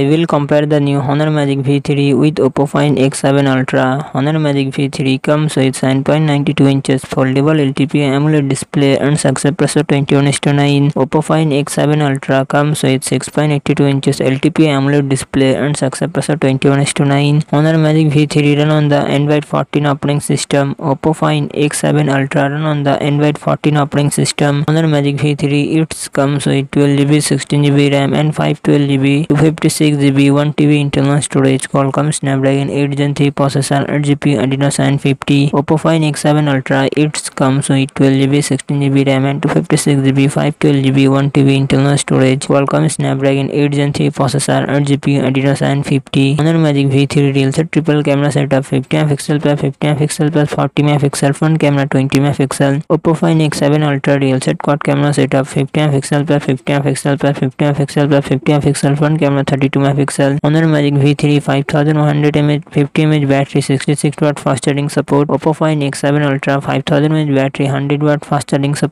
I will compare the new Honor Magic V3 with Oppo Find X7 Ultra. Honor Magic V3 comes with 7.92 inches foldable LTP AMOLED display and success ratio 21:9. Oppo Find X7 Ultra comes with 6.82 inches LTP AMOLED display and success ratio 21:9. Honor Magic V3 run on the Android 14 operating system. Oppo Find X7 Ultra run on the Android 14 operating system. Honor Magic V3 it comes with 12GB, 16GB RAM and 512GB, 256GB, 1TB internal storage. Qualcomm Snapdragon 8 Gen 3 processor, 8GB Adreno 750. Oppo Find X7 Ultra it comes with 12GB, 16GB RAM and 256GB, 512GB, 1TB internal storage. Qualcomm Snapdragon 8 Gen 3 processor, 8GB Adreno 750. Honor Magic V3 real set triple camera setup 50 MP plus 50 MP plus 40 MP front camera 20 MP. Oppo Find X7 Ultra real set quad camera setup 50 MP plus 50 MP plus 50 MP plus 50 MP front camera 32 megapixel Honor Magic V three five thousand one hundred M H fifty M H battery sixty six watt fast charging support Oppo find X seven ultra five thousand M H battery hundred watt fast charging support